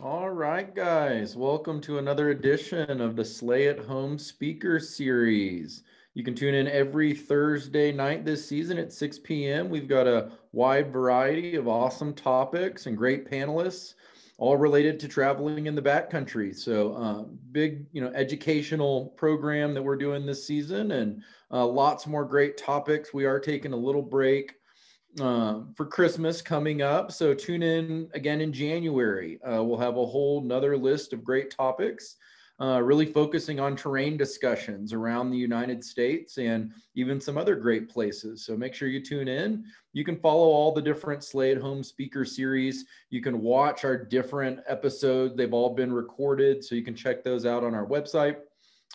All right, guys, welcome to another edition of the Slay at Home Speaker Series. You can tune in every Thursday night this season at 6 p.m. We've got a wide variety of awesome topics and great panelists, all related to traveling in the backcountry. So, uh, big, you know, educational program that we're doing this season, and uh, lots more great topics. We are taking a little break uh, for Christmas coming up. So tune in again in January. Uh, we'll have a whole another list of great topics, uh, really focusing on terrain discussions around the United States and even some other great places. So make sure you tune in. You can follow all the different Slay at Home speaker series. You can watch our different episodes. They've all been recorded, so you can check those out on our website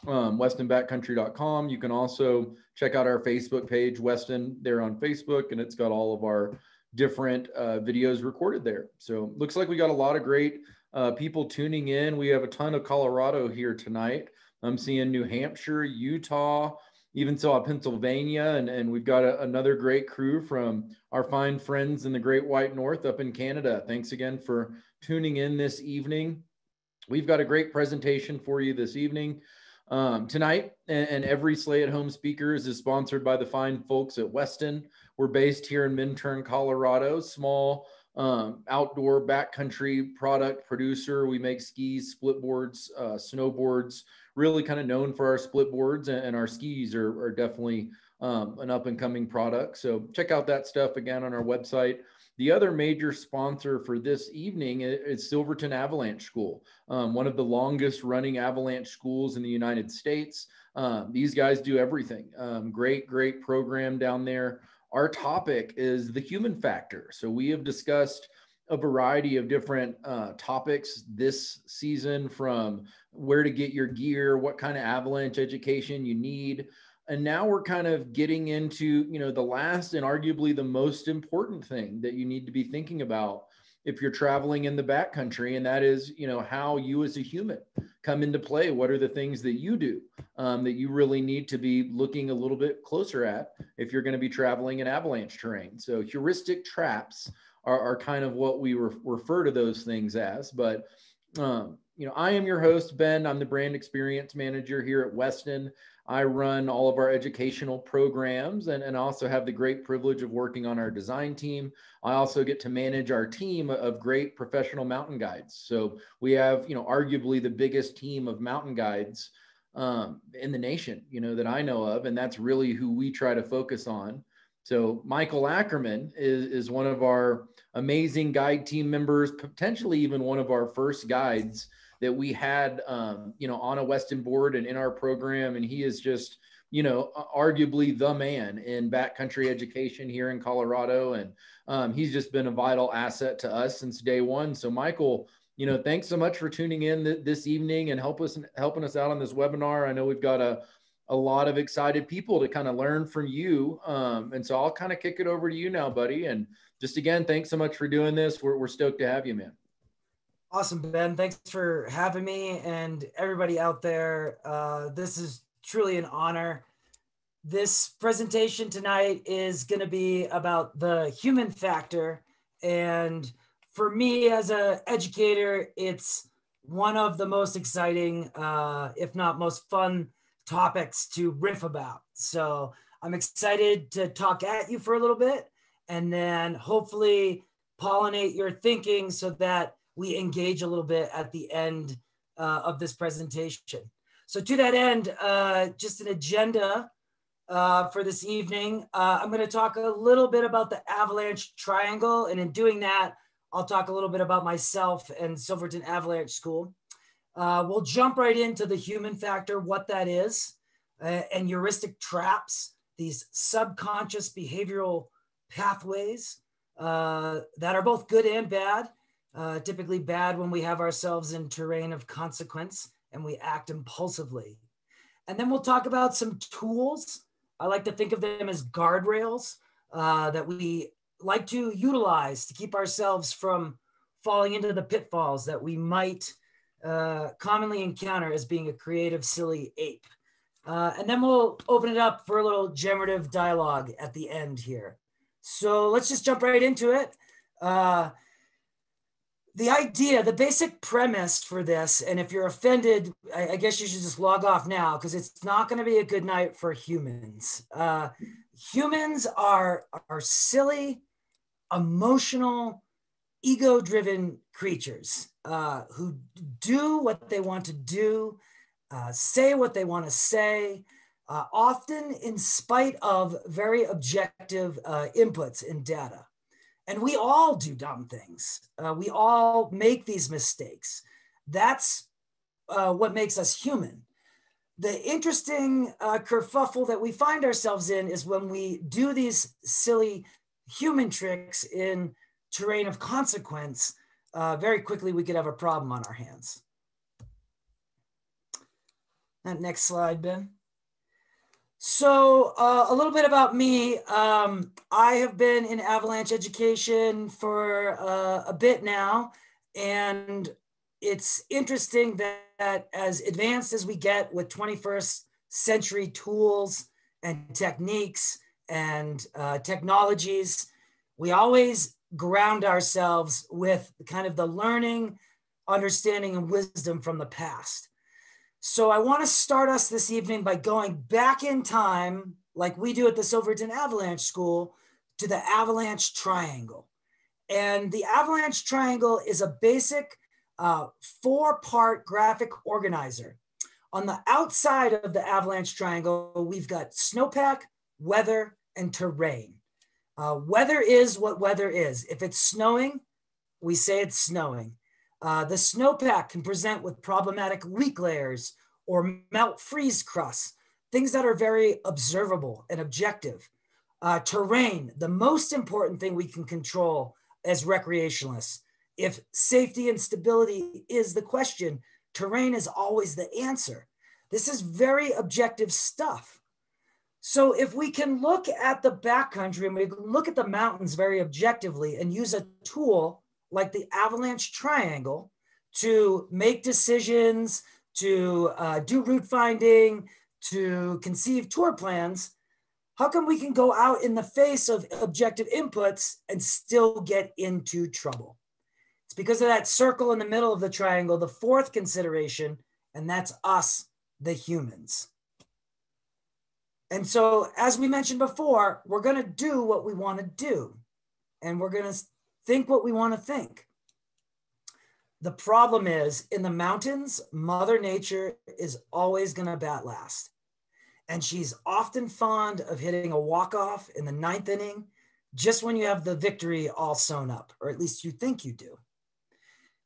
um, westonbackcountry.com. You can also check out our Facebook page, Weston, there on Facebook, and it's got all of our different uh, videos recorded there. So looks like we got a lot of great uh, people tuning in. We have a ton of Colorado here tonight. I'm seeing New Hampshire, Utah, even saw Pennsylvania, and, and we've got a, another great crew from our fine friends in the Great White North up in Canada. Thanks again for tuning in this evening. We've got a great presentation for you this evening. Um, tonight and, and, every Slay at Home Speakers is sponsored by the fine folks at Weston. We're based here in Minturn, Colorado, small um, outdoor backcountry product producer. We make skis, split boards, uh, snowboards, really kind of known for our split boards and, and our skis are, are definitely um, an up and coming product. So check out that stuff again on our website. The other major sponsor for this evening is Silverton Avalanche School, um, one of the longest running avalanche schools in the United States. Um, these guys do everything. Um, great, great program down there. Our topic is the human factor. So we have discussed a variety of different uh, topics this season from where to get your gear, what kind of avalanche education you need, and now we're kind of getting into you know the last and arguably the most important thing that you need to be thinking about if you're traveling in the backcountry and that is you know how you as a human come into play. What are the things that you do um, that you really need to be looking a little bit closer at if you're going to be traveling in avalanche terrain? So heuristic traps are, are kind of what we re- refer to those things as but um, you know i am your host ben. I'm the brand experience manager here at weston I run all of our educational programs and, and also have the great privilege of working on our design team. I also get to manage our team of great professional mountain guides. So we have, you know, arguably the biggest team of mountain guides um, in the nation, you know, that I know of. And that's really who we try to focus on. So Michael Ackerman is, is one of our amazing guide team members, potentially even one of our first guides that we had, um, you know, on a Weston board and in our program. And he is just, you know, arguably the man in backcountry education here in Colorado. And um, he's just been a vital asset to us since day one. So, Michael, you know, thanks so much for tuning in th- this evening and help us helping us out on this webinar. I know we've got a a lot of excited people to kind of learn from you. Um, and so I'll kind of kick it over to you now, buddy. And just again, thanks so much for doing this. We're, we're stoked to have you, man. Awesome, Ben. Thanks for having me and everybody out there. Uh, this is truly an honor. This presentation tonight is going to be about the human factor. And for me as an educator, it's one of the most exciting, uh, if not most fun topics to riff about. So I'm excited to talk at you for a little bit and then hopefully pollinate your thinking so that we engage a little bit at the end uh, of this presentation. So to that end, uh, just an agenda uh, for this evening. Uh, I'm gonna talk a little bit about the avalanche triangle. And in doing that, I'll talk a little bit about myself and Silverton Avalanche School. Uh, we'll jump right into the human factor, what that is, uh, and heuristic traps, these subconscious behavioral pathways that are both good and bad uh, typically bad when we have ourselves in terrain of consequence and we act impulsively. And then we'll talk about some tools. I like to think of them as guardrails uh, that we like to utilize to keep ourselves from falling into the pitfalls that we might uh, commonly encounter as being a creative, silly ape. Uh, and then we'll open it up for a little generative dialogue at the end here. So let's just jump right into it. Uh, the idea, the basic premise for this, and if you're offended, I, I guess you should just log off now because it's not going to be a good night for humans. Uh, humans are are silly, emotional, ego-driven creatures uh, who do what they want to do, uh, say what they want to say, uh, often in spite of very objective uh, inputs and data. And we all do dumb things. Uh, we all make these mistakes. That's uh, what makes us human. The interesting uh, kerfuffle that we find ourselves in is when we do these silly human tricks in terrain of consequence, uh, very quickly we could have a problem on our hands. That next slide, Ben. So, uh, a little bit about me. Um, I have been in avalanche education for uh, a bit now, and it's interesting that, that, as advanced as we get with 21st century tools and techniques and uh, technologies, we always ground ourselves with kind of the learning, understanding, and wisdom from the past. So I want to start us this evening by going back in time, like we do at the Silverton Avalanche School, to the Avalanche Triangle. And the Avalanche Triangle is a basic uh, four part graphic organizer. On the outside of the Avalanche Triangle, we've got snowpack, weather, and terrain. Uh, weather is what weather is. If it's snowing, we say it's snowing. Uh, the snowpack can present with problematic weak layers or melt freeze crusts, things that are very observable and objective. Uh, terrain, the most important thing we can control as recreationalists. If safety and stability is the question, terrain is always the answer. This is very objective stuff. So if we can look at the backcountry and we look at the mountains very objectively and use a tool like the avalanche triangle to make decisions, to uh, do route finding, to conceive tour plans, how come we can go out in the face of objective inputs and still get into trouble? It's because of that circle in the middle of the triangle, the fourth consideration, and that's us, the humans. And so, as we mentioned before, we're going to do what we want to do, and we're going to think what we want to think. The problem is in the mountains, Mother Nature is always going to bat last. And she's often fond of hitting a walk off in the ninth inning, just when you have the victory all sewn up, or at least you think you do.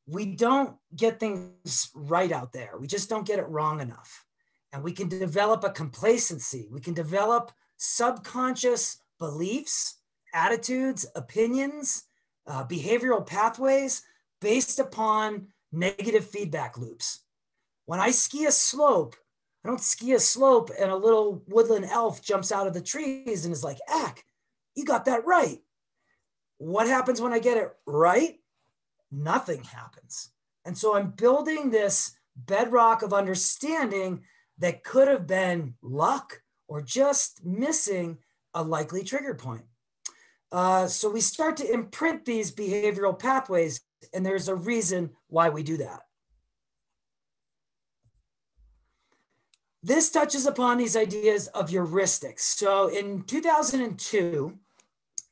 We don't get things right out there. We just don't get it wrong enough. And we can develop a complacency. We can develop subconscious beliefs, attitudes, opinions, uh, behavioral pathways based upon negative feedback loops. When I ski a slope, I don't ski a slope and a little woodland elf jumps out of the trees and is like, Ack, you got that right. What happens when I get it right? Nothing happens. And so I'm building this bedrock of understanding that could have been luck or just missing a likely trigger point. Uh, so we start to imprint these behavioral pathways, and there's a reason why we do that. This touches upon these ideas of heuristics. So in 2002,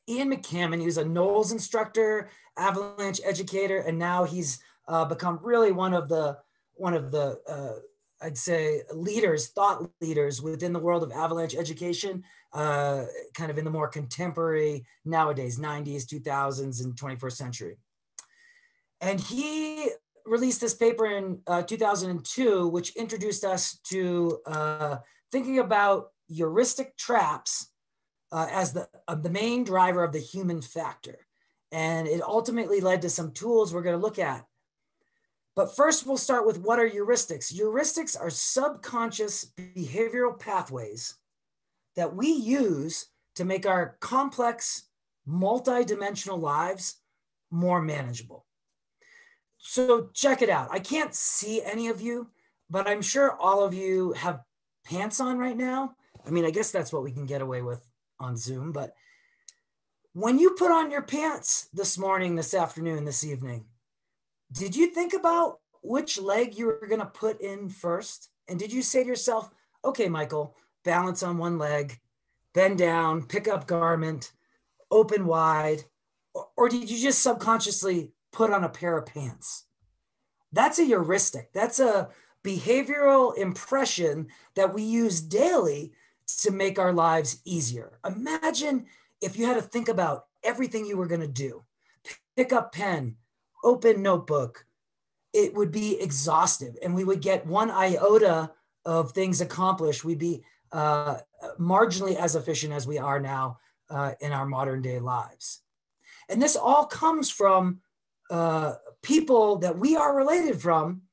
Ian McCammon, he was a NOLS instructor, avalanche educator, and now he's uh, become really one of the one of the uh, I'd say leaders, thought leaders within the world of avalanche education, uh, kind of in the more contemporary nowadays, 90s, 2000s, and 21st century. And he released this paper in uh, 2002, which introduced us to uh, thinking about heuristic traps uh, as the, the main driver of the human factor. And it ultimately led to some tools we're going to look at but first, we'll start with what are heuristics? Heuristics are subconscious behavioral pathways that we use to make our complex, multi-dimensional lives more manageable. So check it out. I can't see any of you, but I'm sure all of you have pants on right now. I mean, I guess that's what we can get away with on Zoom, but when you put on your pants this morning, this afternoon, this evening, did you think about which leg you were going to put in first? And did you say to yourself, okay, Michael, balance on one leg, bend down, pick up garment, open wide? Or, or did you just subconsciously put on a pair of pants? That's a heuristic. That's a behavioral impression that we use daily to make our lives easier. Imagine if you had to think about everything you were going to do pick up pen, open notebook, it would be exhaustive and we would get one iota of things accomplished. We'd be uh, marginally as efficient as we are now uh, in our modern day lives. And this all comes from uh, people that we are related from,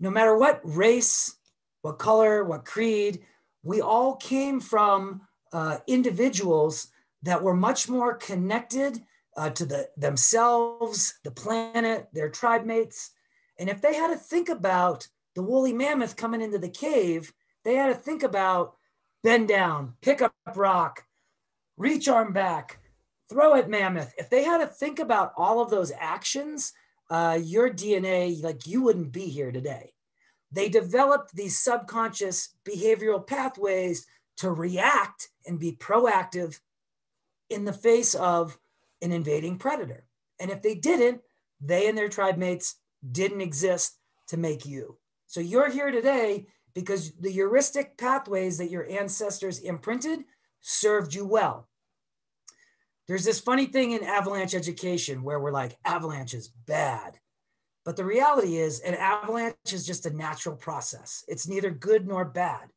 no matter what race, what color, what creed, we all came from uh, individuals that were much more connected uh, to the, themselves, the planet, their tribe mates. And if they had to think about the woolly mammoth coming into the cave, they had to think about bend down, pick up rock, reach arm back, throw at mammoth. If they had to think about all of those actions, uh, your DNA, like you wouldn't be here today. They developed these subconscious behavioral pathways to react and be proactive in the face of an invading predator. And if they didn't, they and their tribe mates didn't exist to make you. So you're here today because the heuristic pathways that your ancestors imprinted served you well. There's this funny thing in avalanche education where we're like, avalanche is bad. But the reality is, an avalanche is just a natural process. It's neither good nor bad.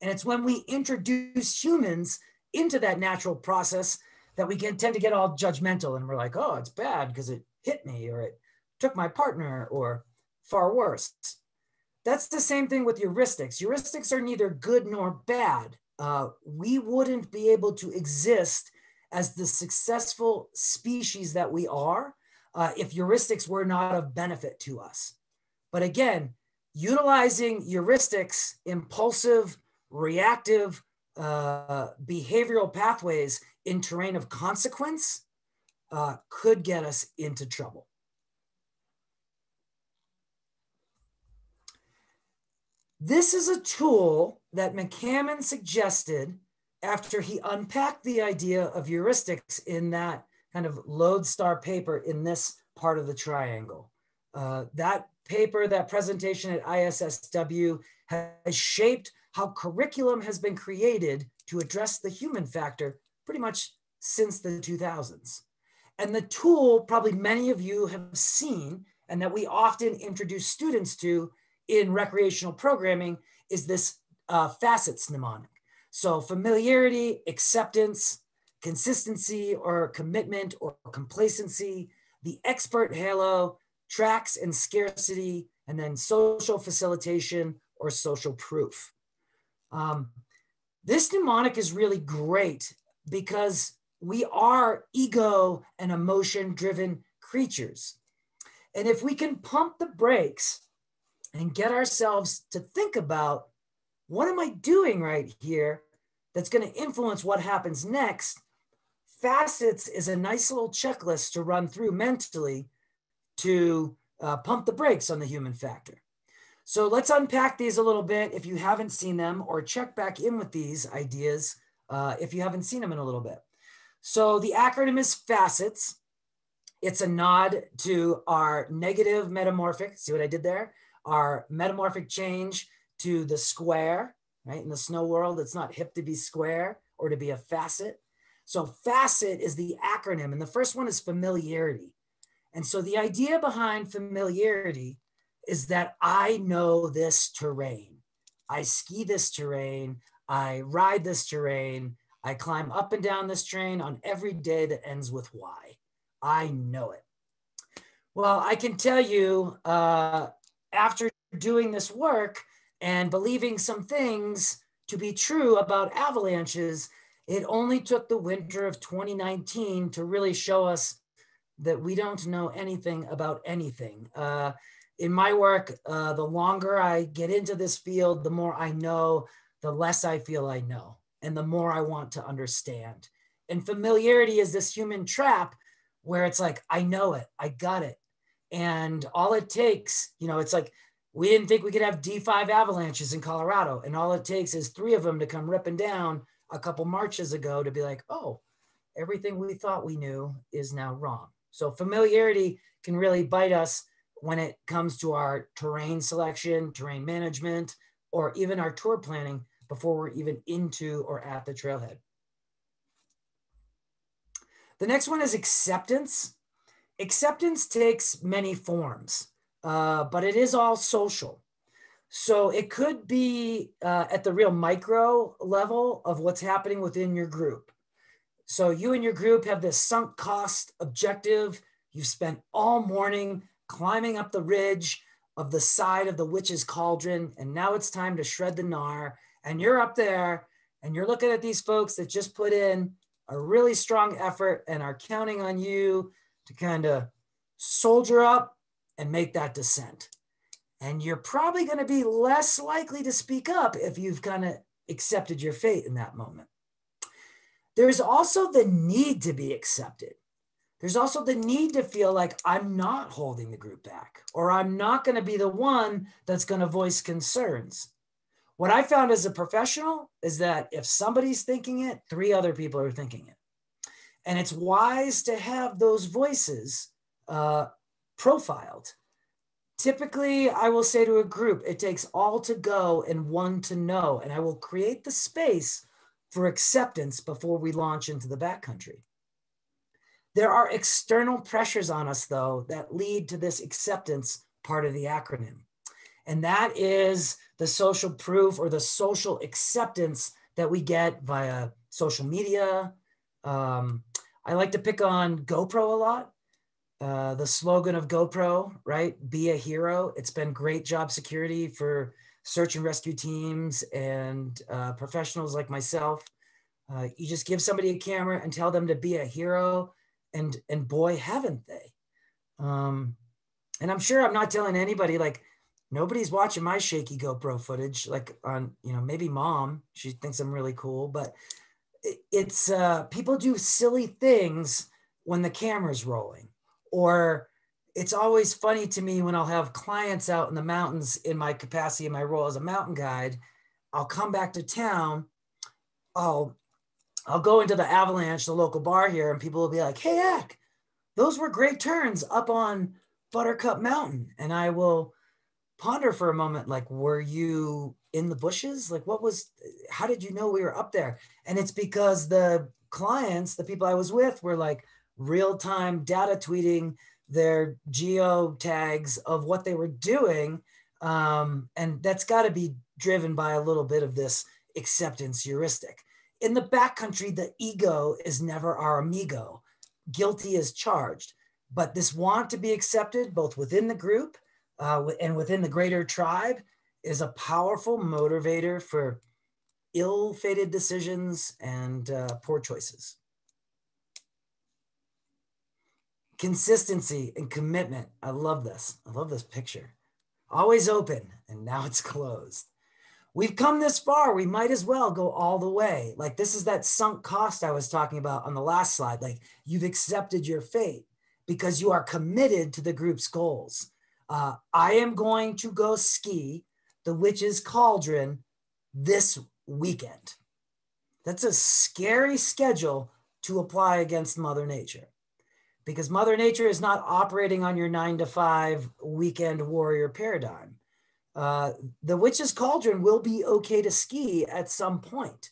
And it's when we introduce humans into that natural process that we can tend to get all judgmental and we're like, oh, it's bad because it hit me or it took my partner or far worse. That's the same thing with heuristics. Heuristics are neither good nor bad. Uh, we wouldn't be able to exist as the successful species that we are uh, if heuristics were not of benefit to us. But again, utilizing heuristics, impulsive, reactive uh, behavioral pathways in terrain of consequence uh, could get us into trouble. This is a tool that McCammon suggested after he unpacked the idea of heuristics in that kind of lodestar paper in this part of the triangle. Uh, that paper, that presentation at ISSW has shaped how curriculum has been created to address the human factor pretty much since the 2000s. And the tool probably many of you have seen and that we often introduce students to in recreational programming is this uh, facets mnemonic. So familiarity, acceptance, consistency or commitment or complacency, the expert halo, tracks and scarcity, and then social facilitation or social proof. Um, this mnemonic is really great because we are ego and emotion driven creatures. And if we can pump the brakes and get ourselves to think about what am I doing right here that's going to influence what happens next, facets is a nice little checklist to run through mentally to uh, pump the brakes on the human factor. So let's unpack these a little bit if you haven't seen them or check back in with these ideas uh, if you haven't seen them in a little bit. So the acronym is FACETS. It's a nod to our negative metamorphic, see what I did there? Our metamorphic change to the square, right? In the snow world, it's not hip to be square or to be a facet. So facet is the acronym, and the first one is familiarity. And so the idea behind familiarity is that I know this terrain. I ski this terrain. I ride this terrain. I climb up and down this terrain on every day that ends with Y. I know it. Well, I can tell you uh, after doing this work and believing some things to be true about avalanches, it only took the winter of 2019 to really show us that we don't know anything about anything. Uh, in my work, uh, the longer I get into this field, the more I know, the less I feel I know and the more I want to understand. And familiarity is this human trap where it's like, I know it, I got it. And all it takes, you know, it's like we didn't think we could have D5 avalanches in Colorado. And all it takes is three of them to come ripping down a couple marches ago to be like, oh, everything we thought we knew is now wrong. So familiarity can really bite us when it comes to our terrain selection, terrain management, or even our tour planning before we're even into or at the trailhead. The next one is acceptance. Acceptance takes many forms, uh, but it is all social. So it could be uh, at the real micro level of what's happening within your group. So you and your group have this sunk cost objective. You've spent all morning climbing up the ridge of the side of the witch's cauldron, and now it's time to shred the gnar. And you're up there and you're looking at these folks that just put in a really strong effort and are counting on you to kind of soldier up and make that descent. And you're probably going to be less likely to speak up if you've kind of accepted your fate in that moment. There's also the need to be accepted. There's also the need to feel like I'm not holding the group back, or I'm not going to be the one that's going to voice concerns. What I found as a professional is that if somebody's thinking it, three other people are thinking it. And it's wise to have those voices uh, profiled. Typically, I will say to a group, it takes all to go and one to know. And I will create the space for acceptance before we launch into the backcountry. There are external pressures on us, though, that lead to this acceptance part of the acronym. And that is the social proof or the social acceptance that we get via social media. Um, I like to pick on GoPro a lot. Uh, the slogan of GoPro, right? Be a hero. It's been great job security for search and rescue teams and uh, professionals like myself. Uh, you just give somebody a camera and tell them to be a hero, and and boy, haven't they? Um, and I'm sure I'm not telling anybody like nobody's watching my shaky GoPro footage. Like on you know maybe mom, she thinks I'm really cool, but it's uh, people do silly things when the camera's rolling, or it's always funny to me when I'll have clients out in the mountains in my capacity in my role as a mountain guide. I'll come back to town. I'll I'll go into the avalanche, the local bar here, and people will be like, "Hey, Ack, those were great turns up on Buttercup Mountain," and I will ponder for a moment, like, "Were you in the bushes? Like, what was? How did you know we were up there?" And it's because the clients, the people I was with, were like real time data tweeting their geo tags of what they were doing. Um, and that's got to be driven by a little bit of this acceptance heuristic. In the backcountry, the ego is never our amigo. Guilty is charged. But this want to be accepted, both within the group uh, and within the greater tribe, is a powerful motivator for ill fated decisions and uh, poor choices. Consistency and commitment. I love this. I love this picture. Always open, and now it's closed. We've come this far. We might as well go all the way. Like, this is that sunk cost I was talking about on the last slide. Like, you've accepted your fate because you are committed to the group's goals. Uh, I am going to go ski the Witch's Cauldron this weekend. That's a scary schedule to apply against Mother Nature because Mother Nature is not operating on your nine to five weekend warrior paradigm. Uh, the witch's cauldron will be okay to ski at some point.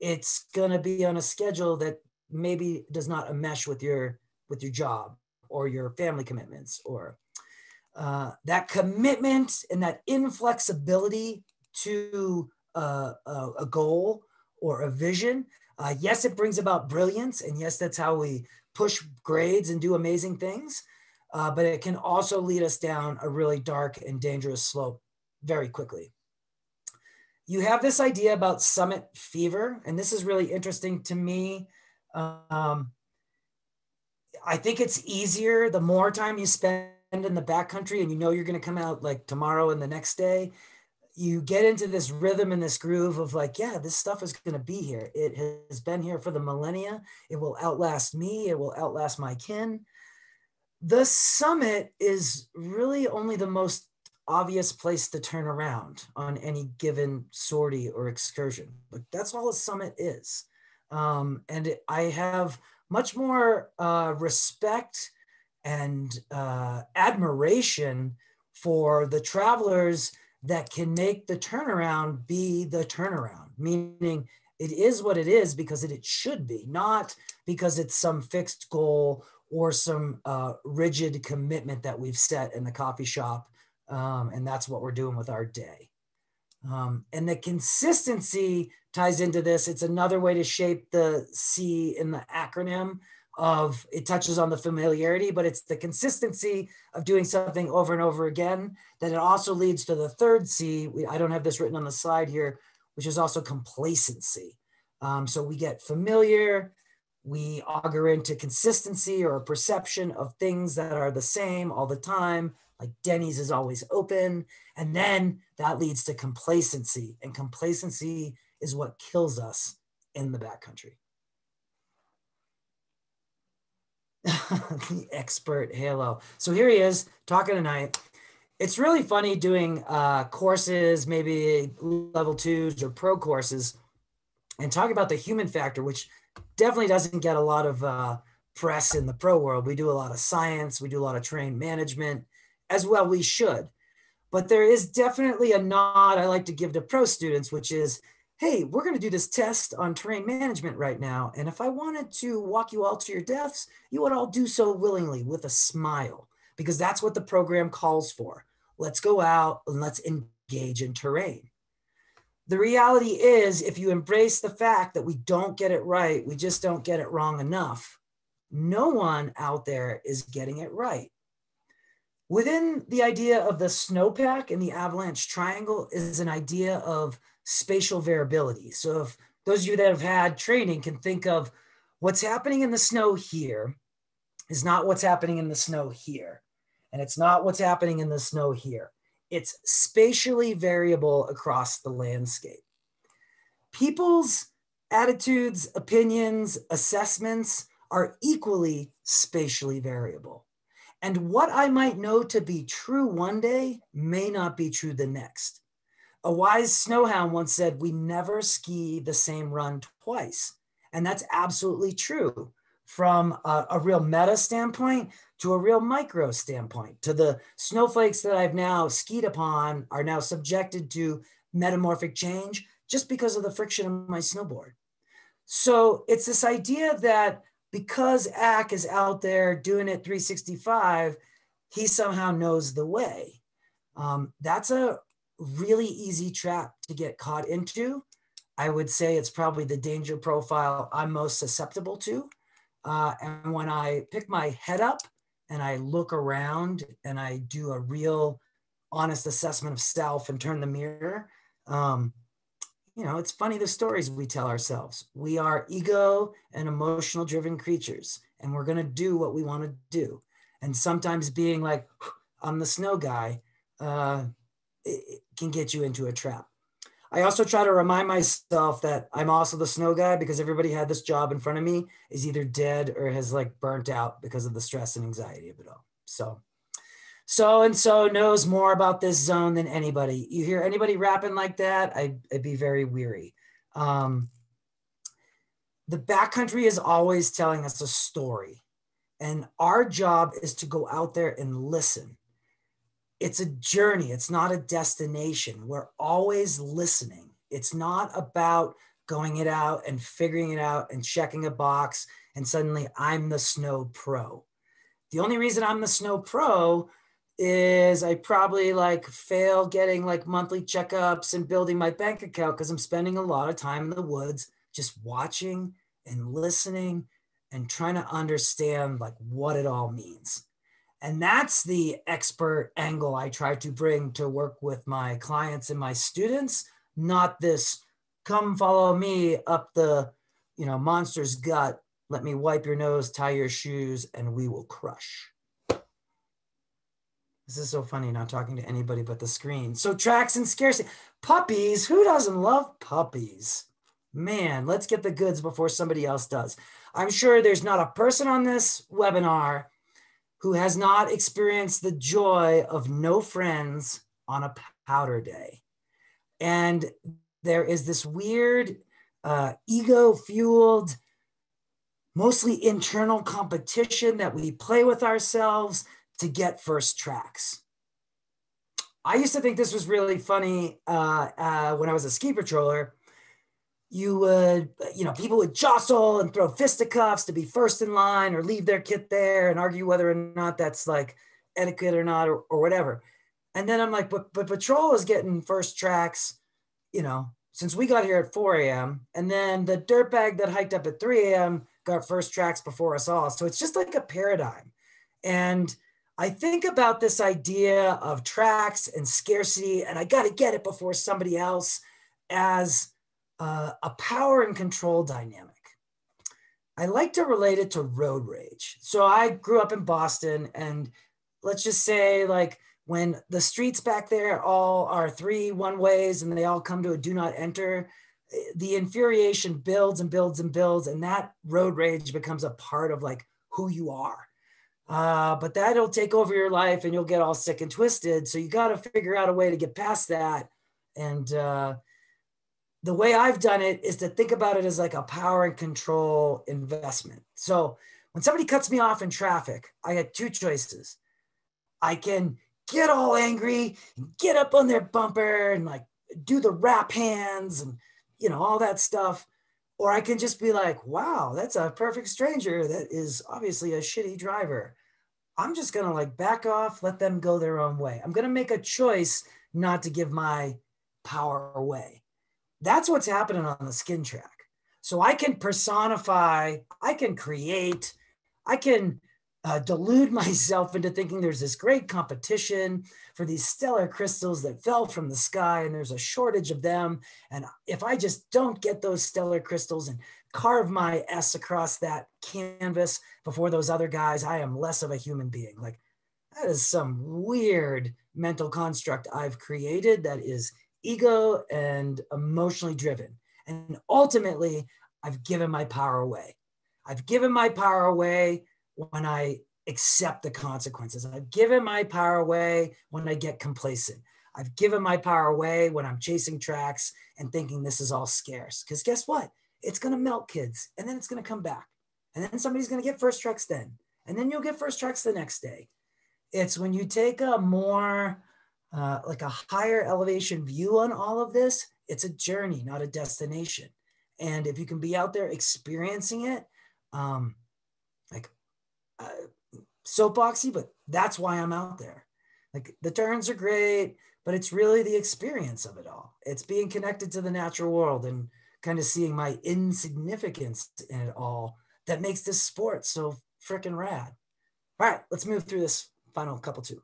It's gonna be on a schedule that maybe does not mesh with your with your job or your family commitments or uh, that commitment and that inflexibility to uh, a, a, goal or a vision. Uh, yes, it brings about brilliance, and yes, that's how we push grades and do amazing things, uh, but it can also lead us down a really dark and dangerous slope very quickly. You have this idea about summit fever, and this is really interesting to me. Um, I think it's easier the more time you spend in the backcountry and you know you're going to come out like tomorrow and the next day you get into this rhythm and this groove of like, yeah, this stuff is going to be here. It has been here for the millennia. It will outlast me. It will outlast my kin. the summit is really only the most obvious place to turn around on any given sortie or excursion. Like that's all a summit is. Um, and it, I have much more uh, respect and uh, admiration for the travelers that can make the turnaround be the turnaround, meaning it is what it is because it, it should be, not because it's some fixed goal or some uh, rigid commitment that we've set in the coffee shop. Um, and that's what we're doing with our day. Um, and the consistency ties into this. It's another way to shape the C in the acronym of it touches on the familiarity, but it's the consistency of doing something over and over again that it also leads to the third C. We, I don't have this written on the slide here, which is also complacency. Um, so we get familiar, we augur into consistency or a perception of things that are the same all the time, like Denny's is always open. And then that leads to complacency, and complacency is what kills us in the backcountry. the expert halo. So here he is talking tonight. It's really funny doing uh, courses, maybe level twos or pro courses, and talk about the human factor, which definitely doesn't get a lot of uh, press in the pro world. We do a lot of science, we do a lot of terrain management, as well we should. But there is definitely a nod I like to give to pro students, which is hey, we're going to do this test on terrain management right now. And if I wanted to walk you all to your deaths, you would all do so willingly with a smile, because that's what the program calls for. Let's go out and let's engage in terrain. The reality is, if you embrace the fact that we don't get it right, we just don't get it wrong enough, no one out there is getting it right. Within the idea of the snowpack and the avalanche triangle is an idea of spatial variability. So if those of you that have had training can think of what's happening in the snow here is not what's happening in the snow here. And it's not what's happening in the snow here. It's spatially variable across the landscape. People's attitudes, opinions, assessments are equally spatially variable. And what I might know to be true one day may not be true the next. A wise snowhound once said, We never ski the same run twice. And that's absolutely true from a, a, real meta standpoint to a real micro standpoint. To the snowflakes that I've now skied upon are now subjected to metamorphic change just because of the friction of my snowboard. So it's this idea that because Ack is out there doing it 365, he somehow knows the way. Um, that's a really easy trap to get caught into. I would say it's probably the danger profile I'm most susceptible to. Uh, and when I pick my head up and I look around and I do a real honest assessment of self and turn the mirror, um, you know, it's funny the stories we tell ourselves. We are ego and emotional driven creatures, and we're going to do what we want to do. And sometimes being like, I'm the snow guy, uh, can get you into a trap. I also try to remind myself that I'm also the snow guy because everybody had this job in front of me is either dead or has like burnt out because of the stress and anxiety of it all. So, so and so knows more about this zone than anybody. You hear anybody rapping like that, I'd, I'd be very weary. Um, the backcountry is always telling us a story, and our job is to go out there and listen it's a journey, it's not a destination. We're always listening. It's not about going it out and figuring it out and checking a box and suddenly I'm the snow pro. The only reason I'm the snow pro is I probably like fail getting like monthly checkups and building my bank account because I'm spending a lot of time in the woods just watching and listening and trying to understand like what it all means. And that's the expert angle I try to bring to work with my clients and my students, not this come follow me up the, you know, monster's gut. Let me wipe your nose, tie your shoes, and we will crush. This is so funny not talking to anybody but the screen. So tracks and scarcity. Puppies, who doesn't love puppies? Man, let's get the goods before somebody else does. I'm sure there's not a person on this webinar who has not experienced the joy of no friends on a powder day. And there is this weird uh, ego fueled, mostly internal competition that we play with ourselves to get first tracks. I used to think this was really funny uh, uh, when I was a ski patroller. You would, you know, people would jostle and throw fisticuffs to be first in line or leave their kit there and argue whether or not that's like etiquette or not or, or whatever. And then I'm like, but, but patrol is getting first tracks, you know, since we got here at 4 a.m. And then the dirtbag that hiked up at 3 a.m. got first tracks before us all. So it's just like a paradigm. And I think about this idea of tracks and scarcity, and I got to get it before somebody else as uh, a power and control dynamic. I like to relate it to road rage. So I grew up in Boston, and let's just say, like, when the streets back there all are three one ways and they all come to a do not enter, the infuriation builds and builds and builds, and that road rage becomes a part of like who you are. Uh, but that'll take over your life and you'll get all sick and twisted. So you got to figure out a way to get past that. And uh, the way I've done it is to think about it as like a power and control investment. So when somebody cuts me off in traffic, I had two choices. I can get all angry and get up on their bumper and like do the rap hands and you know all that stuff or i can just be like wow that's a perfect stranger that is obviously a shitty driver i'm just to like back off let them go their own way i'm to make a choice not to give my power away that's what's happening on the skin track so i can personify i can create i can uh, delude myself into thinking there's this great competition for these stellar crystals that fell from the sky and there's a shortage of them. And if I just don't get those stellar crystals and carve my S across that canvas before those other guys, I am less of a human being. Like that is some weird mental construct I've created that is ego and emotionally driven. And ultimately, I've given my power away. I've given my power away when I accept the consequences. I've given my power away when I get complacent. I've given my power away when I'm chasing tracks and thinking this is all scarce. Because guess what? It's going to melt kids and then it's going to come back. And then somebody's going to get first tracks then. And then you'll get first tracks the next day. It's when you take a more, uh, like a higher elevation view on all of this, it's a journey, not a destination. And if you can be out there experiencing it, um, like uh, soapboxy, but that's why I'm out there. Like the turns are great, but it's really the experience of it all. It's being connected to the natural world and kind of seeing my insignificance in it all that makes this sport so freaking rad. All right, let's move through this final couple two.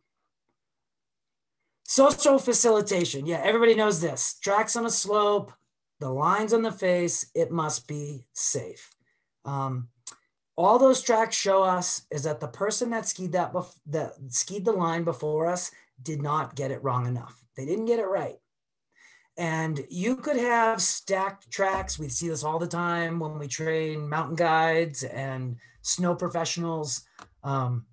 Social facilitation. Yeah, everybody knows this. Tracks on a slope, the lines on the face, it must be safe. Um, all those tracks show us is that the person that skied that that skied the line before us did not get it wrong enough. They didn't get it right. And you could have stacked tracks. We see this all the time when we train mountain guides and snow professionals. Um,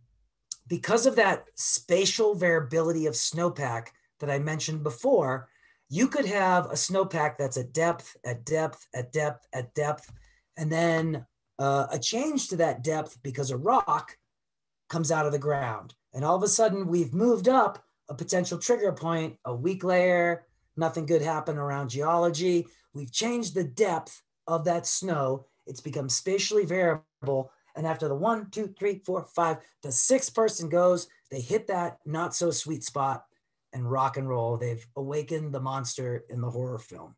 because of that spatial variability of snowpack that I mentioned before, you could have a snowpack that's at depth, at depth, at depth, at depth, and then uh, a change to that depth because a rock comes out of the ground. And all of a sudden, we've moved up a potential trigger point, a weak layer, nothing good happened around geology. We've changed the depth of that snow. It's become spatially variable. And after the one, two, three, four, five, the sixth person goes, they hit that not so sweet spot and rock and roll. They've awakened the monster in the horror film.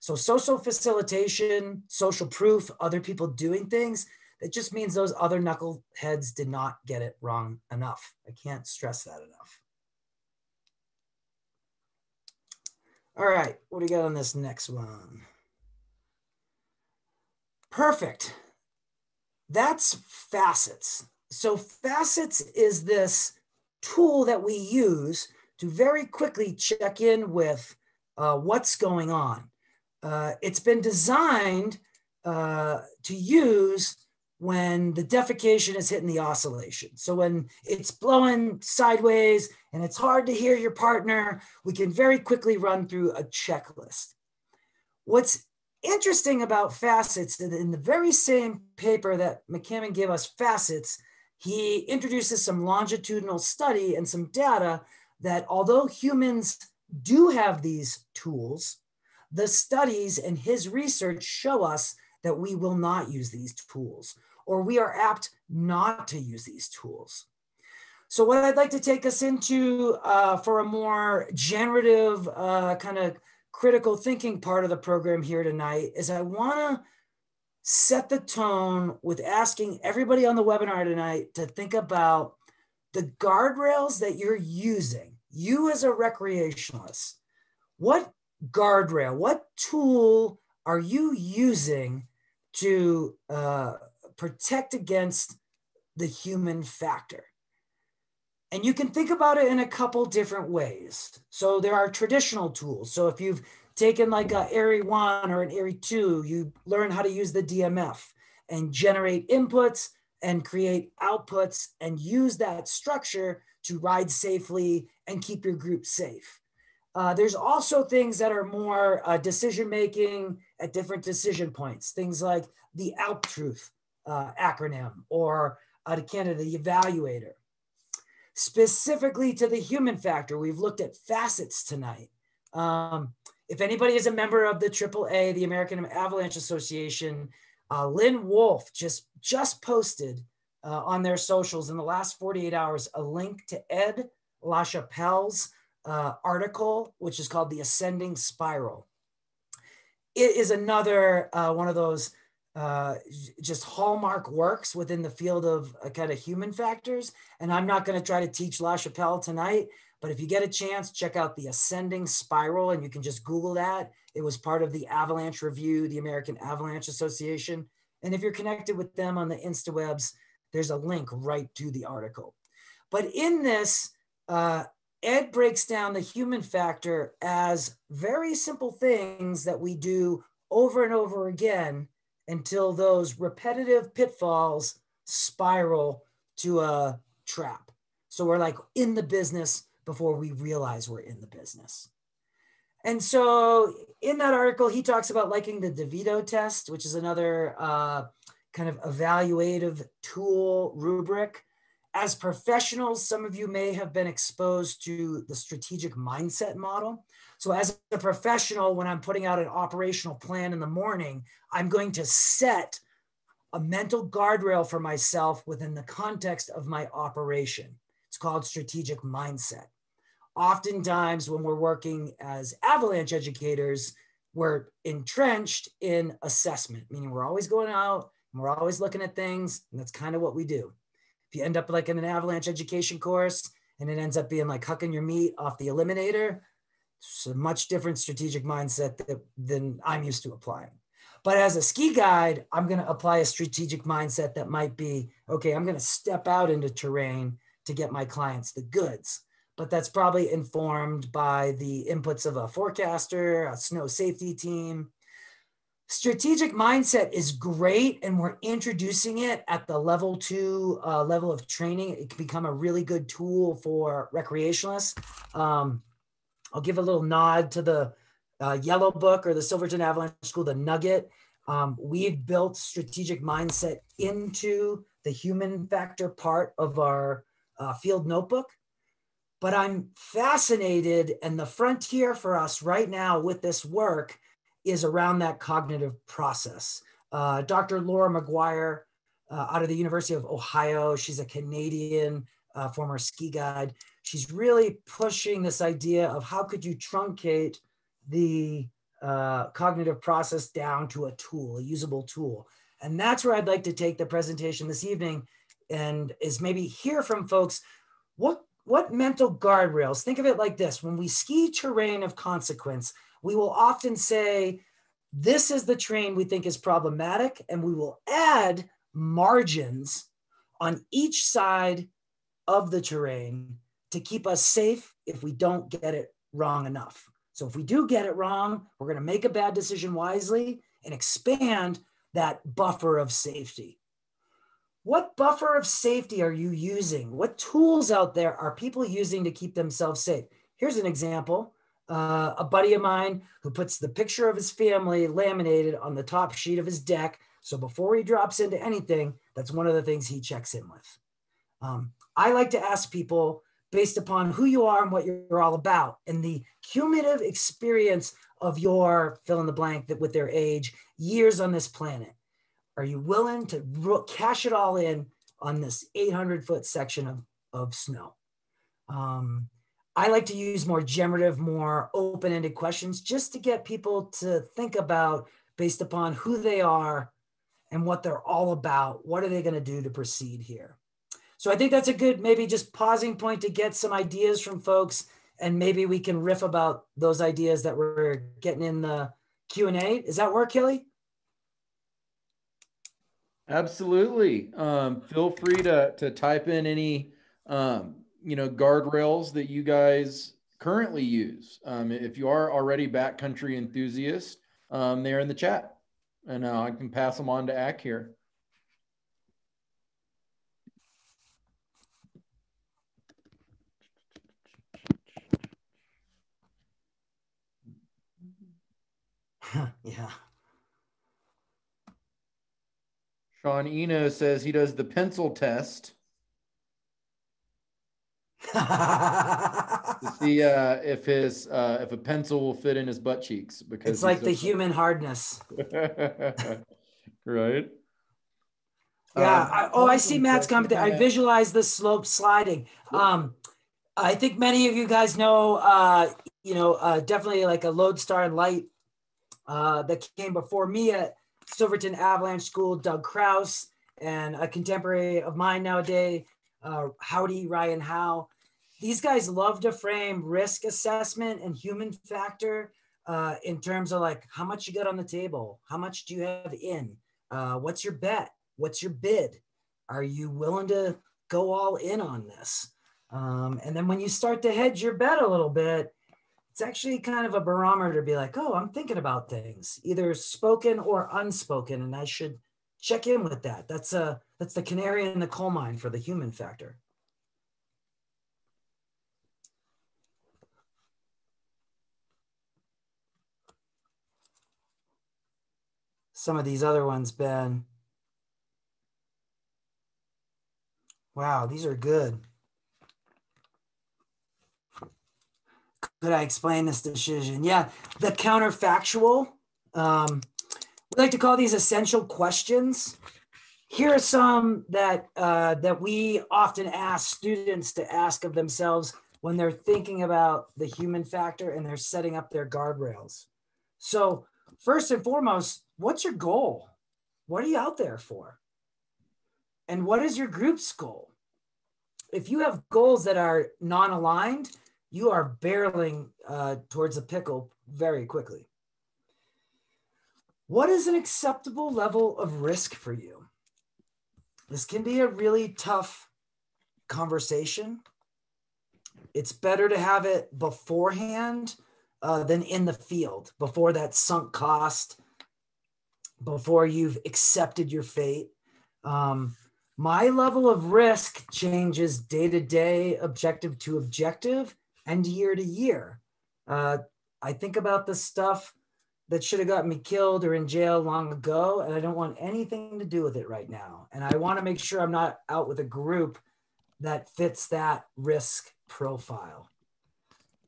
So social facilitation, social proof, other people doing things, that just means those other knuckleheads did not get it wrong enough. I can't stress that enough. All right, what do you got on this next one? Perfect. That's facets. So facets is this tool that we use to very quickly check in with uh, what's going on uh, it's been designed uh, to use when the defecation is hitting the oscillation. So when it's blowing sideways and it's hard to hear your partner, we can very quickly run through a checklist. What's interesting about facets that in the very same paper that McCammon gave us facets, he introduces some longitudinal study and some data that although humans do have these tools, the studies and his research show us that we will not use these tools or we are apt not to use these tools. So what I'd like to take us into uh, for a more generative uh, kind of critical thinking part of the program here tonight is I want to set the tone with asking everybody on the webinar tonight to think about the guardrails that you're using, you as a recreationalist. What guardrail, what tool are you using to uh, protect against the human factor. And you can think about it in a couple different ways. So there are traditional tools. So if you've taken like a AIARE 1 or an AIARE 2, you learn how to use the DMF and generate inputs and create outputs and use that structure to ride safely and keep your group safe. Uh, there's also things that are more uh, decision making at different decision points, things like the ALPTRUTH, uh, acronym or out of Canada, the Avaluator. Specifically to the human factor, we've looked at facets tonight. Um, if anybody is a member of the AAA, the American Avalanche Association, uh, Lynne Wolfe just, just posted uh, on their socials in the last 48 hours a link to Ed LaChapelle's uh, article, which is called The Ascending Spiral. It is another uh, one of those uh, just hallmark works within the field of uh, kind of human factors. And I'm not going to try to teach LaChapelle tonight, but if you get a chance, check out the ascending spiral and you can just Google that. It was part of the Avalanche Review, the American Avalanche Association. And if you're connected with them on the InstaWebs, there's a link right to the article. But in this, uh, Ed breaks down the human factor as very simple things that we do over and over again until those repetitive pitfalls spiral to a trap. So we're like in the business before we realize we're in the business. And so in that article, he talks about liking the DeVito test, which is another uh, kind of evaluative tool rubric. As professionals, some of you may have been exposed to the strategic mindset model. So as a professional, when I'm putting out an operational plan in the morning, I'm going to set a mental guardrail for myself within the context of my operation. It's called strategic mindset. Oftentimes, when we're working as avalanche educators, we're entrenched in assessment, meaning we're always going out and we're always looking at things, and that's kind of what we do. If you end up like in an avalanche education course and it ends up being like hucking your meat off the eliminator, a much different strategic mindset that, than I'm used to applying. But as a ski guide, I'm going to apply a strategic mindset that might be okay, I'm going to step out into terrain to get my clients the goods. But that's probably informed by the inputs of a forecaster, a snow safety team. Strategic mindset is great, and we're introducing it at the level two uh, level of training. It can become a really good tool for recreationalists. Um, I'll give a little nod to the uh, Yellow Book or the Silverton Avalanche School, the Nugget. Um, we've built strategic mindset into the human factor part of our uh, field notebook. But I'm fascinated, and the frontier for us right now with this work is around that cognitive process. Uh, Dr. Laura Maguire uh, out of the University of Ohio, she's a Canadian uh, former ski guide she's really pushing this idea of how could you truncate the uh, cognitive process down to a tool, a usable tool. And that's where I'd like to take the presentation this evening and is maybe hear from folks what what mental guardrails think of it like this when we ski terrain of consequence we will often say this is the terrain we think is problematic and we will add margins on each side of the terrain to keep us safe if we don't get it wrong enough. So if we do get it wrong, we're going to make a bad decision wisely and expand that buffer of safety. what buffer of safety are you using? What tools out there are people using to keep themselves safe? Here's an example. Uh, a buddy of mine who puts the picture of his family laminated on the top sheet of his deck. So before he drops into anything, that's one of the things he checks in with. Um, I like to ask people based upon who you are and what you're all about and the cumulative experience of your fill in the blank that with their age, years on this planet. Are you willing to cash it all in on this 800 foot section of, of snow? Um, I like to use more generative, more open ended questions just to get people to think about based upon who they are and what they're all about. What are they going to do to proceed here? So I think that's a good, maybe just pausing point to get some ideas from folks and maybe we can riff about those ideas that we're getting in the Q&A. Does that work, Kelly? Absolutely. Um, feel free to to type in any um, you know guardrails that you guys currently use. Um, if you are already backcountry enthusiast, um, they're in the chat, and uh, I can pass them on to Ack here. yeah. Sean Eno says he does the pencil test to see uh, if his uh, if a pencil will fit in his butt cheeks because it's like the human hardness. right. Yeah. Um, I, oh, I see Matt's comment there. I visualize the slope sliding. Um, I think many of you guys know, uh, you know, uh, definitely like a Lodestar Light uh, that came before me at Silverton Avalanche School, Doug Krause, and a contemporary of mine nowadays, uh, Howdy Ryan Howe. These guys love to frame risk assessment and human factor uh, in terms of like how much you got on the table, how much do you have in, uh, what's your bet, what's your bid, are you willing to go all in on this? Um, and then when you start to hedge your bet a little bit, it's actually kind of a barometer to be like, oh, I'm thinking about things, either spoken or unspoken, and I should check in with that. That's a that's the canary in the coal mine for the human factor. Some of these other ones, Ben. Wow, these are good. Could I explain this decision? Yeah, the counterfactual. Um, we like to call these essential questions. Here are some that uh, that we often ask students to ask of themselves when they're thinking about the human factor and they're setting up their guardrails. So first and foremost, what's your goal? What are you out there for? And what is your group's goal? If you have goals that are non-aligned, you are barreling uh, towards a pickle very quickly. What is an acceptable level of risk for you? This can be a really tough conversation. It's better to have it beforehand uh, than in the field, before that sunk cost, before you've accepted your fate. Um, my level of risk changes day to day, objective to objective, and year to year. Uh, I think about the stuff that should have gotten me killed or in jail long ago, and I don't want anything to do with it right now. And I want to make sure I'm not out with a group that fits that risk profile.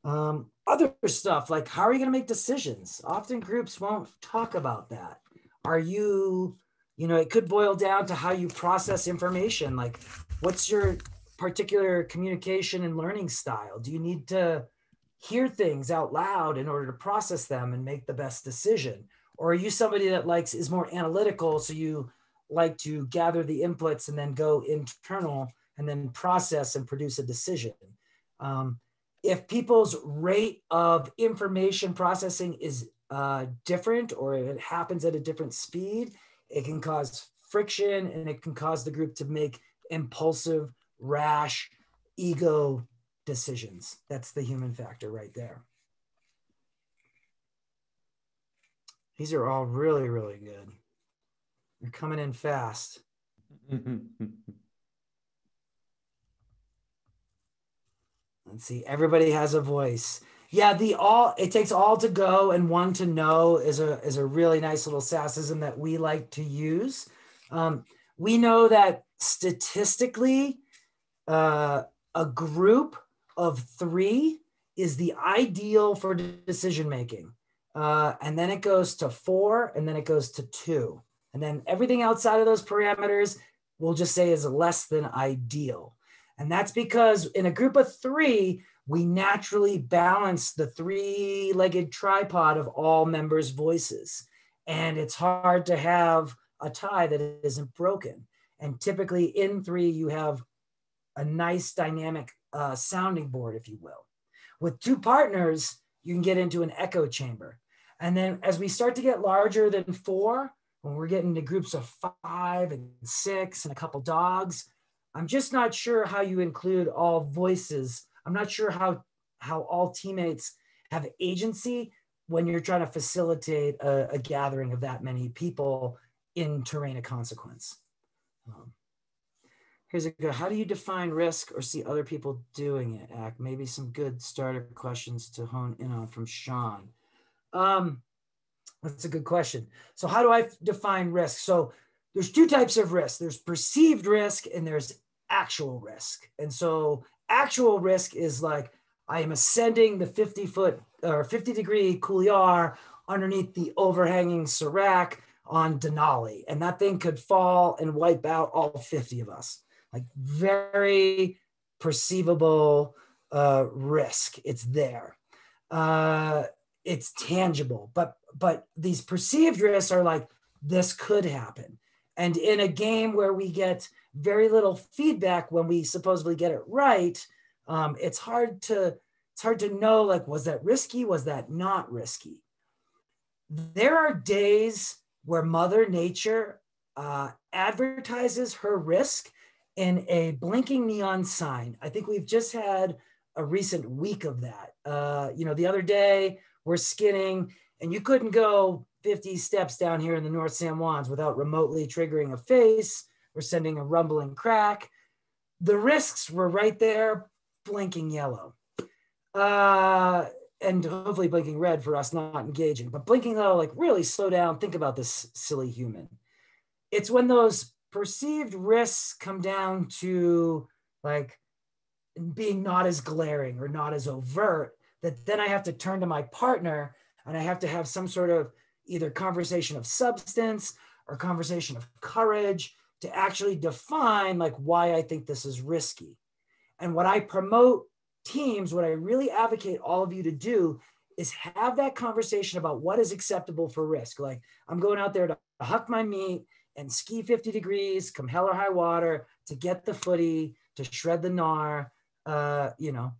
Um, other stuff like how are you going to make decisions? Often groups won't talk about that. Are you, you know, it could boil down to how you process information. Like, what's your particular communication and learning style? Do you need to hear things out loud in order to process them and make the best decision? Or are you somebody that likes is more analytical, so you like to gather the inputs and then go internal and then process and produce a decision? Um, if people's rate of information processing is uh, different or it happens at a different speed, it can cause friction and it can cause the group to make impulsive rash, ego decisions. That's the human factor right there. These are all really, really good. They're coming in fast. Let's see. Everybody has a voice. Yeah, the all it takes all to go and one to know is a is a really nice little sassism that we like to use. Um, we know that statistically, uh, a group of three is the ideal for decision making. Uh, and then it goes to four, and then it goes to two. And then everything outside of those parameters, we'll just say is less than ideal. And that's because in a group of three, we naturally balance the three legged tripod of all members' voices. And it's hard to have a tie that isn't broken. And typically in three, you have a nice dynamic uh, sounding board, if you will. With two partners, you can get into an echo chamber. And then as we start to get larger than four, when we're getting to groups of five and six and a couple dogs, I'm just not sure how you include all voices. I'm not sure how how all teammates have agency when you're trying to facilitate a, a gathering of that many people in terrain of consequence. Um, here's a good, how do you define risk or see other people doing it? Ack maybe some good starter questions to hone in on from Sean. Um, that's a good question. So how do I define risk? So there's two types of risk. There's perceived risk and there's actual risk. And so actual risk is like I am ascending the 50 foot or 50 degree couloir underneath the overhanging Serac on Denali. And that thing could fall and wipe out all 50 of us. Like very perceivable uh, risk. It's there. Uh, it's tangible. But but these perceived risks are like this could happen. And in a game where we get very little feedback when we supposedly get it right, um, it's hard to it's hard to know like was that risky? Was that not risky? There are days where Mother Nature uh, advertises her risk in a blinking neon sign. I think we've just had a recent week of that. Uh, you know, the other day we're skinning and you couldn't go 50 steps down here in the North San Juans without remotely triggering a face or sending a rumbling crack. The risks were right there, blinking yellow. Uh, and hopefully blinking red for us not engaging, but blinking yellow, like really slow down, think about this silly human. It's when those perceived risks come down to like being not as glaring or not as overt that then I have to turn to my partner and I have to have some sort of either conversation of substance or conversation of courage to actually define like why I think this is risky. And what I promote teams, what I really advocate all of you to do is have that conversation about what is acceptable for risk. Like I'm going out there to huck my meat and ski 50 degrees, come hell or high water, to get the footy, to shred the gnar, uh, you know,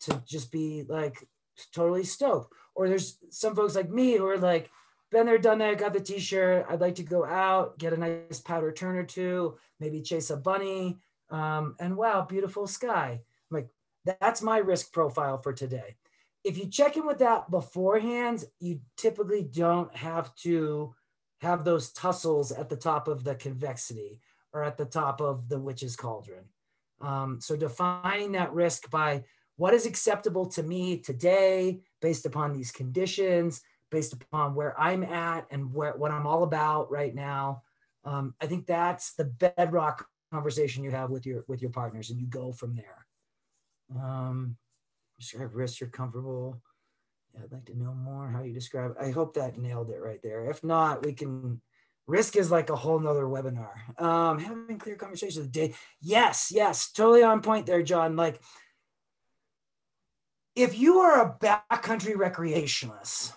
to just be like totally stoked. Or there's some folks like me who are like, been there, done that, got the t-shirt. I'd like to go out, get a nice powder turn or two, maybe chase a bunny. Um, and wow, beautiful sky. I'm like, that's my risk profile for today. If you check in with that beforehand, you typically don't have to have those tussles at the top of the convexity or at the top of the witch's cauldron. Um, so defining that risk by what is acceptable to me today based upon these conditions, based upon where I'm at and where what I'm all about right now. Um, I think that's the bedrock conversation you have with your with your partners, and you go from there. Um, describe risks you're comfortable. Yeah, I'd like to know more how you describe. I hope that nailed it right there. If not, we can. Risk is like a whole nother webinar. Um, having clear conversations with the day. Yes, yes, totally on point there, John. Like, if you are a backcountry recreationalist,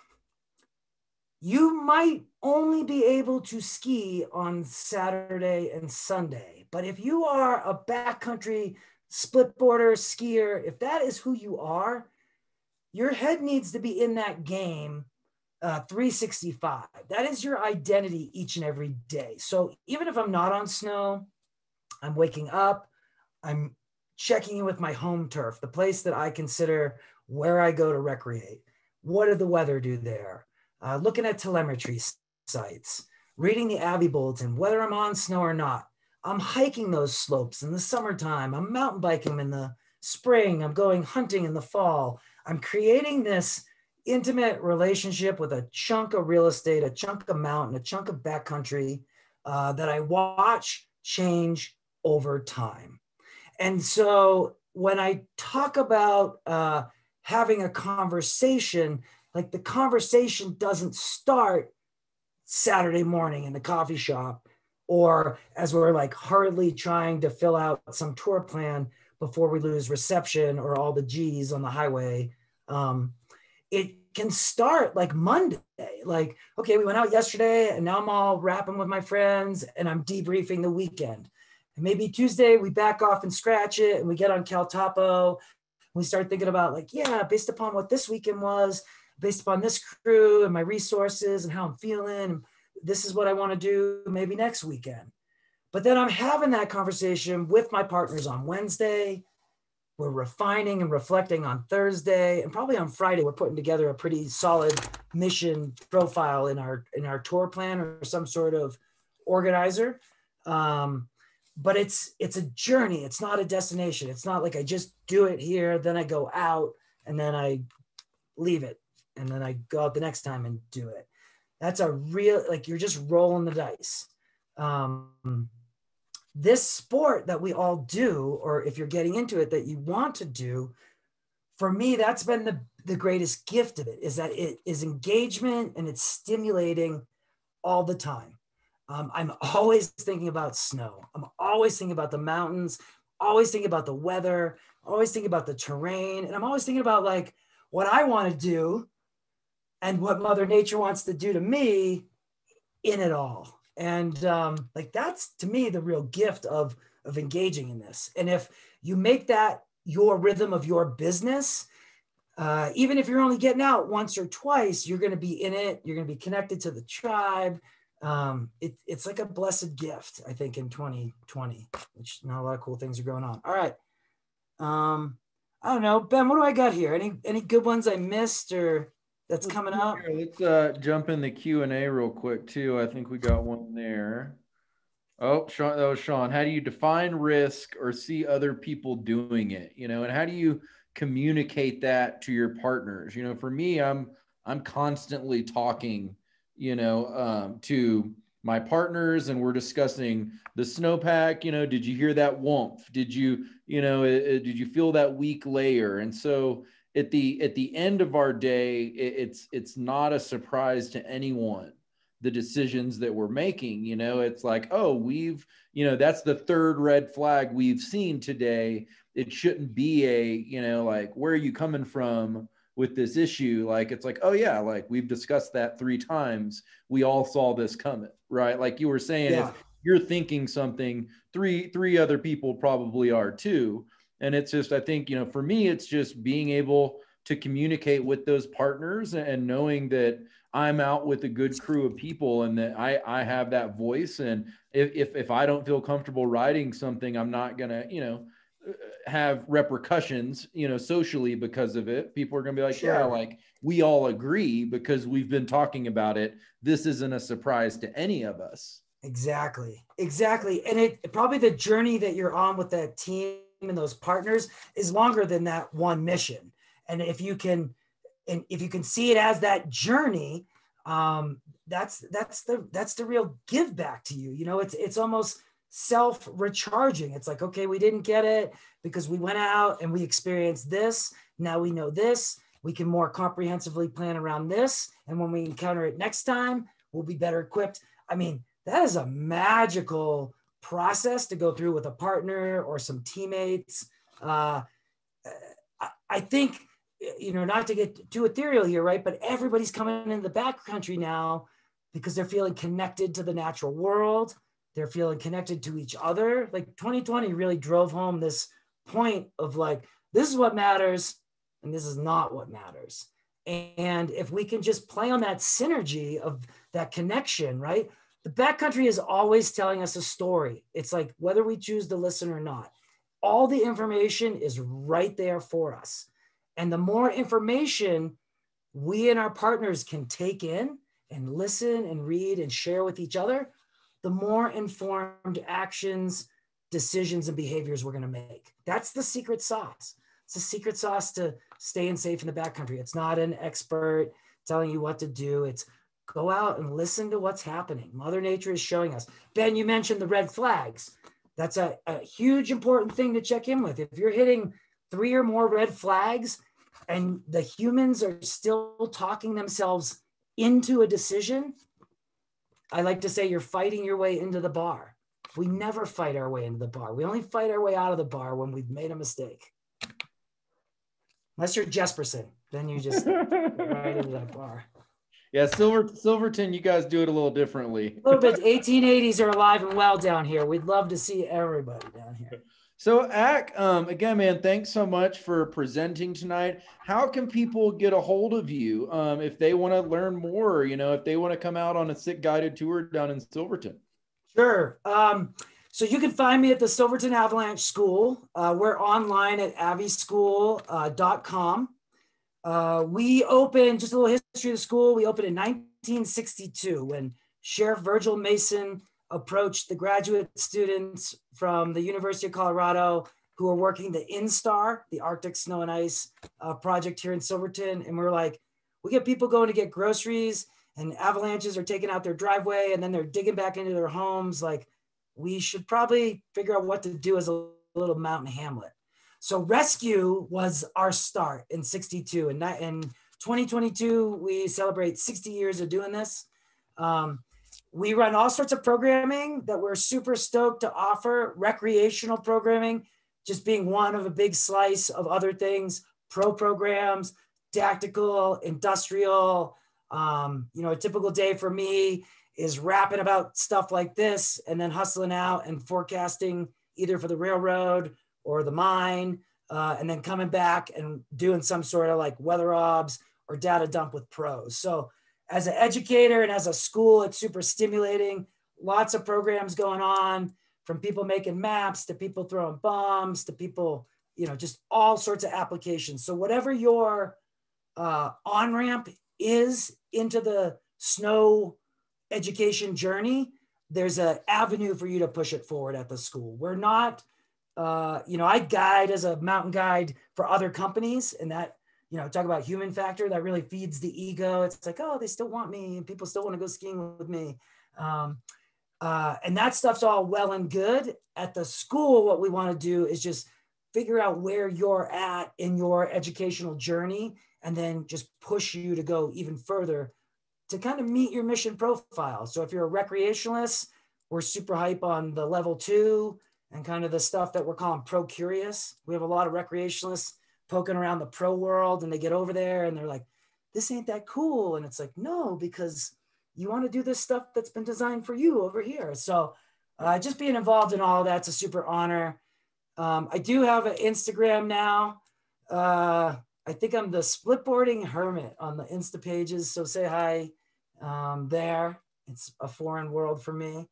you might only be able to ski on Saturday and Sunday. But if you are a backcountry split border skier, if that is who you are, your head needs to be in that game uh, 365. That is your identity each and every day. So even if I'm not on snow, I'm waking up, I'm checking in with my home turf, the place that I consider where I go to recreate. What did the weather do there? Uh, looking at telemetry sites, reading the Avy bulletin, whether I'm on snow or not. I'm hiking those slopes in the summertime. I'm mountain biking in the spring. I'm going hunting in the fall. I'm creating this intimate relationship with a chunk of real estate, a chunk of mountain, a chunk of backcountry uh, that I watch change over time. And so when I talk about uh, having a conversation, like the conversation doesn't start Saturday morning in the coffee shop or as we're like hurriedly trying to fill out some tour plan before we lose reception or all the G's on the highway. Um, it can start like Monday. Like, okay, we went out yesterday and now I'm all rapping with my friends and I'm debriefing the weekend. And maybe Tuesday we back off and scratch it and we get on Caltopo. We start thinking about like, yeah, based upon what this weekend was, based upon this crew and my resources and how I'm feeling, this is what I want to do maybe next weekend. But then I'm having that conversation with my partners on Wednesday we're refining and reflecting on Thursday and probably on Friday. We're putting together a pretty solid mission profile in our in our tour plan or some sort of organizer. Um, but it's it's a journey. It's not a destination. It's not like I just do it here, then I go out and then I leave it, and then I go out the next time and do it. That's a real like you're just rolling the dice. Um, this sport that we all do, or if you're getting into it that you want to do, for me, that's been the, the greatest gift of it is that it is engagement and it's stimulating all the time. Um, I'm always thinking about snow. I'm always thinking about the mountains, always thinking about the weather, always thinking about the terrain. And I'm always thinking about like what I want to do and what Mother Nature wants to do to me in it all and um, like that's to me the real gift of of engaging in this. And if you make that your rhythm of your business uh, even if you're only getting out once or twice you're going to be in it you're going to be connected to the tribe. Um, it, it's like a blessed gift i think in 2020 which not a lot of cool things are going on. All right. Um, i don't know. Ben what do i got here? Any any good ones i missed or that's coming up. let's uh, jump in the Q and A real quick too. I think we got one there. Oh, Sean, that was Sean. How do you define risk or see other people doing it? You know, and how do you communicate that to your partners? You know, for me, I'm I'm constantly talking, you know, um, to my partners, and we're discussing the snowpack. You know, did you hear that whomp? Did you, you know, uh, uh did you feel that weak layer? And so at the at the end of our day it, it's it's not a surprise to anyone the decisions that we're making you know? It's like oh we've you know that's the third red flag we've seen today. It shouldn't be a you know like where are you coming from with this issue? Like it's like oh yeah like we've discussed that three times. We all saw this coming right? Like you were saying yeah. if you're thinking something three three other people probably are too and it's just i think you know for me it's just being able to communicate with those partners and knowing that i'm out with a good crew of people and that i i have that voice. And if if, if i don't feel comfortable writing something i'm not gonna you know uh, have repercussions you know socially because of it. People are gonna be like sure. yeah like we all agree because we've been talking about it. This isn't a surprise to any of us. Exactly. Exactly. And it probably the journey that you're on with that team and those partners is longer than that one mission. And if you can, and if you can see it as that journey, um, that's that's the that's the real give back to you. You know, it's it's almost self recharging. It's like, okay, we didn't get it because we went out and we experienced this. Now we know this. We can more comprehensively plan around this. And when we encounter it next time, we'll be better equipped. I mean, that is a magical process to go through with a partner or some teammates. Uh, I think, you know, not to get too ethereal here, right? But everybody's coming in the backcountry now because they're feeling connected to the natural world. They're feeling connected to each other. Like 2020 really drove home this point of like, this is what matters and this is not what matters. And if we can just play on that synergy of that connection, right? The backcountry is always telling us a story. It's like whether we choose to listen or not, all the information is right there for us. And the more information we and our partners can take in and listen and read and share with each other, the more informed actions, decisions, and behaviors we're going to make. That's the secret sauce. It's the secret sauce to staying safe in the backcountry. It's not an expert telling you what to do. It's go out and listen to what's happening. Mother Nature is showing us. Ben, you mentioned the red flags. That's a, a huge important thing to check in with. If you're hitting three or more red flags and the humans are still talking themselves into a decision, I like to say you're fighting your way into the bar. We never fight our way into the bar. We only fight our way out of the bar when we've made a mistake. Unless you're Jesperson, then you just right into that bar. Yeah, Silver Silverton, you guys do it a little differently. A little bit. 1880s are alive and well down here. We'd love to see everybody down here. So, Ack, um, again, man, thanks so much for presenting tonight. How can people get a hold of you um, if they want to learn more? You know, if they want to come out on a sick guided tour down in Silverton. Sure. Um, so you can find me at the Silverton Avalanche School. Uh, we're online at avschool.com. Uh, uh, we opened, just a little history of the school, we opened in 1962 when Sheriff Virgil Mason approached the graduate students from the University of Colorado who are working the INSTAAR, the Arctic Snow and Ice uh, project here in Silverton. And we are like, we get people going to get groceries and avalanches are taking out their driveway and then they're digging back into their homes. Like, we should probably figure out what to do as a little mountain hamlet. So rescue was our start in 62. And in 2022, we celebrate 60 years of doing this. Um, we run all sorts of programming that we're super stoked to offer, recreational programming, just being one of a big slice of other things, pro programs, tactical, industrial. Um, you know, a typical day for me is rapping about stuff like this and then hustling out and forecasting either for the railroad or the mine, uh, and then coming back and doing some sort of like weather obs or data dump with pros. So as an educator and as a school, it's super stimulating. Lots of programs going on from people making maps to people throwing bombs to people, you know, just all sorts of applications. So whatever your uh, on ramp is into the snow education journey, there's an avenue for you to push it forward at the school. We're not uh, you know, I guide as a mountain guide for other companies, and that, you know, talk about human factor that really feeds the ego. It's like, oh, they still want me, and people still want to go skiing with me. Um, uh, and that stuff's all well and good. At the school, what we want to do is just figure out where you're at in your educational journey and then just push you to go even further to kind of meet your mission profile. So if you're a recreationalist, we're super hype on the level two and kind of the stuff that we're calling pro curious. We have a lot of recreationalists poking around the pro world and they get over there and they're like, this ain't that cool. And it's like, no, because you want to do this stuff that's been designed for you over here. So uh, just being involved in all that's a super honor. Um, I do have an Instagram now. Uh, I think I'm the splitboarding hermit on the Insta pages. So say hi um, there. It's a foreign world for me.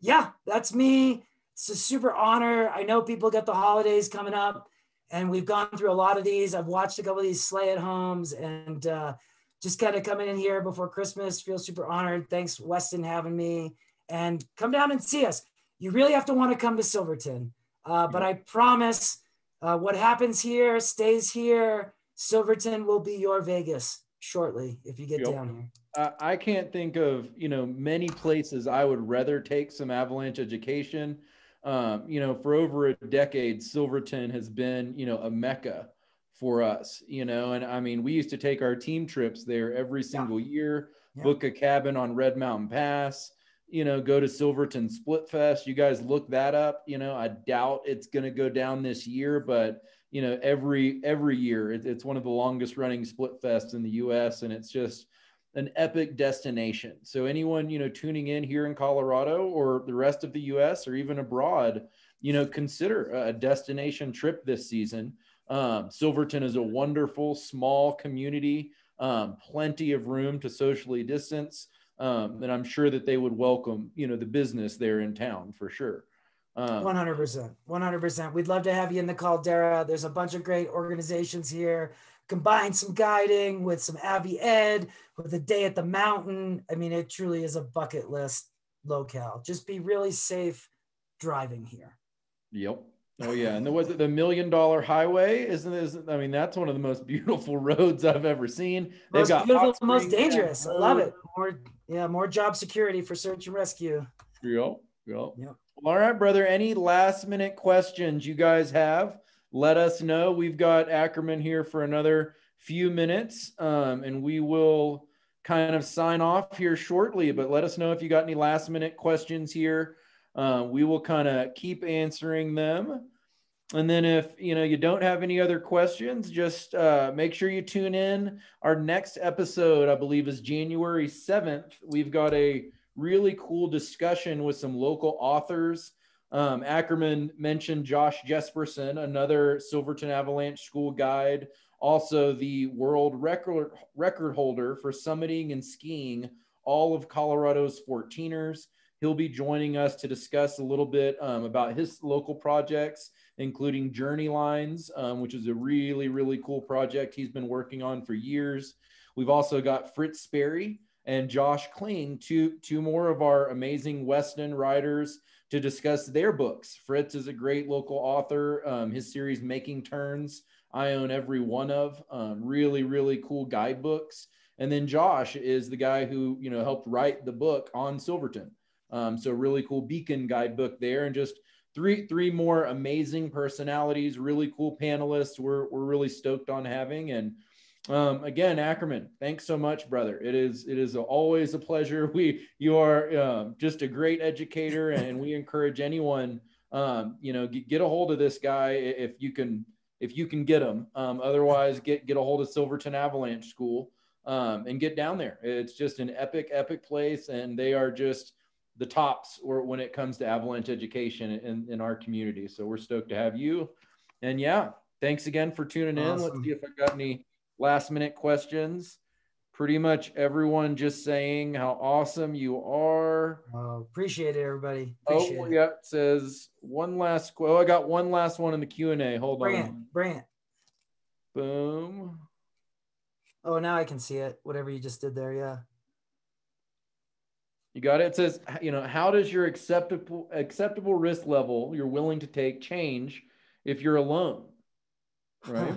Yeah, that's me it's a super honor. I know people get the holidays coming up, and we've gone through a lot of these. I've watched a couple of these slay at homes, and uh, just kind of coming in here before Christmas. Feel super honored. Thanks, Weston, having me, and come down and see us. You really have to want to come to Silverton, uh, but I promise, uh, what happens here stays here. Silverton will be your Vegas shortly if you get yep. down here. I can't think of you know many places I would rather take some avalanche education um, you know, for over a decade, Silverton has been, you know, a mecca for us, you know, and I mean, we used to take our team trips there every single yeah. year, yeah. book a cabin on Red Mountain Pass, you know, go to Silverton Split Fest. You guys look that up. You know, I doubt it's going to go down this year, but you know, every every year it, it's one of the longest running split fests in the U.S. and it's just an epic destination. So anyone, you know, tuning in here in Colorado or the rest of the US or even abroad, you know, consider a destination trip this season. Um, Silverton is a wonderful small community, um, plenty of room to socially distance. Um, and I'm sure that they would welcome, you know, the business there in town for sure. 100%. Um, 100%. We'd love to have you in the Caldera. There's a bunch of great organizations here combine some guiding with some Avi Ed, with a day at the mountain. I mean, it truly is a bucket list locale. Just be really safe driving here. Yep. Oh yeah, and there was the million dollar highway, isn't is I mean that's one of the most beautiful roads I've ever seen. They've most got beautiful, most dangerous. I love it. Oh. More yeah, more job security for search and rescue. Yep. Yep. yep. Well, all right, brother. Any last minute questions you guys have? Let us know. We've got Ackerman here for another few minutes, um, and we will kind of sign off here shortly. But let us know if you got any last minute questions here uh, we will kind of keep answering them. And then if you know you don't have any other questions, just uh, make sure you tune in. Our next episode, I believe, is January seventh. We've got a really cool discussion with some local authors. Um, Ackerman mentioned Josh Jesperson, another Silverton Avalanche school guide, also the world record record holder for summiting and skiing all of Colorado's 14ers. He'll be joining us to discuss a little bit um, about his local projects, including Journey Lines, um, which is a really, really cool project he's been working on for years. We've also got Fritz Sperry and Josh Kling, two, two more of our amazing Weston writers to discuss their books. Fritz is a great local author. Um, his series Making Turns, I own every one of. Um, really, really cool guidebooks. And then Josh is the guy who, you know, helped write the book on Silverton. Um, so really cool beacon guidebook there, and just three three more amazing personalities, really cool panelists. We're we're really stoked on having and. Um, again, Ackerman, thanks so much, brother. It is it is always a pleasure. We you are um, just a great educator, and we encourage anyone, um, you know, get, get, a hold of this guy if you can if you can get him. Um, otherwise, get get a hold of Silverton Avalanche School um, and get down there. It's just an epic epic place, and they are just the tops or when it comes to avalanche education in, in our community. So we're stoked to have you. And yeah, thanks again for tuning awesome. in. Let's see if I got any last minute questions. Pretty much everyone just saying how awesome you are. Oh, appreciate it, everybody. Oh, appreciate oh, yeah. It says one last. Oh, I got one last one in the Q and A. Hold on. Bring. Boom. Oh, now I can see it. Whatever you just did there. Yeah. You got it. It says, you know, how does your acceptable acceptable risk level you're willing to take change if you're alone? Right.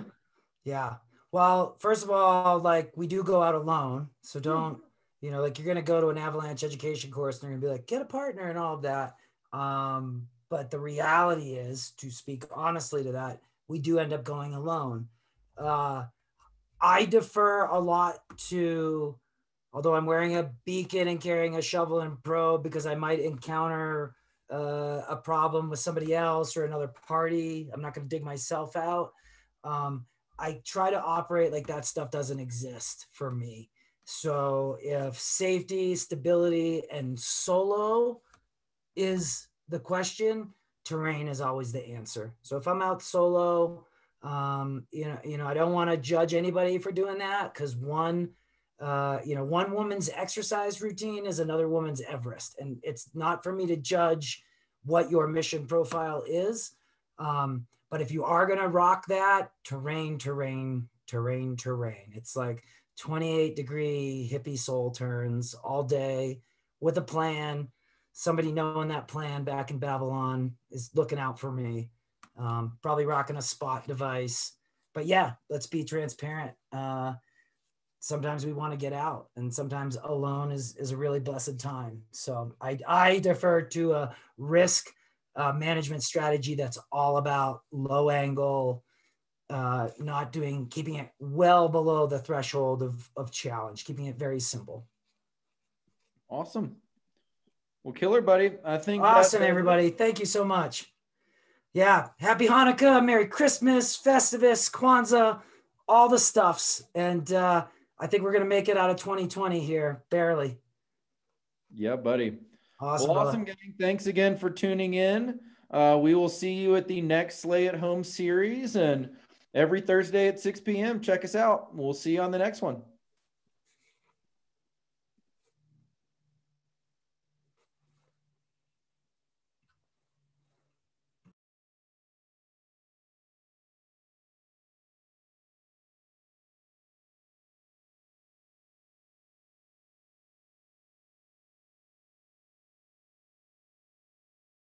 yeah. Well, first of all, like we do go out alone, so hmm. don't you know, like you're gonna go to an avalanche education course and they're gonna be like, get a partner and all of that. Um, but the reality is, to speak honestly to that, we do end up going alone. Uh, I defer a lot to although I'm wearing a beacon and carrying a shovel and probe because I might encounter uh, a problem with somebody else or another party. I'm not going to dig myself out. Um, I try to operate like that stuff doesn't exist for me. So if safety, stability, and solo is the question, terrain is always the answer. So if I'm out solo, um, you know, you know, I don't want to judge anybody for doing that because one, uh, you know, one woman's exercise routine is another woman's Everest. And it's not for me to judge what your mission profile is. Um, but if you are going to rock that, terrain, terrain, terrain, terrain, it's like 28 degree hippie soul turns all day with a plan. Somebody knowing that plan back in Babylon is looking out for me. Um, probably rocking a spot device. But yeah, let's be transparent. Uh, sometimes we want to get out and sometimes alone is, is a really blessed time so i, I defer to a risk uh, management strategy that's all about low angle uh, not doing keeping it well below the threshold of, of challenge keeping it very simple. Awesome. Well killer buddy. I think awesome everybody. Thank you so much. Yeah. Happy hanukkah merry christmas festivus kwanzaa all the stuffs. And uh, I think we're going to make it out of 2020 here, barely. Yeah, buddy. Awesome. Well, awesome, gang. Thanks again for tuning in. Uh, we will see you at the next Slay at Home series and every Thursday at 6 p.m. Check us out. We'll see you on the next one.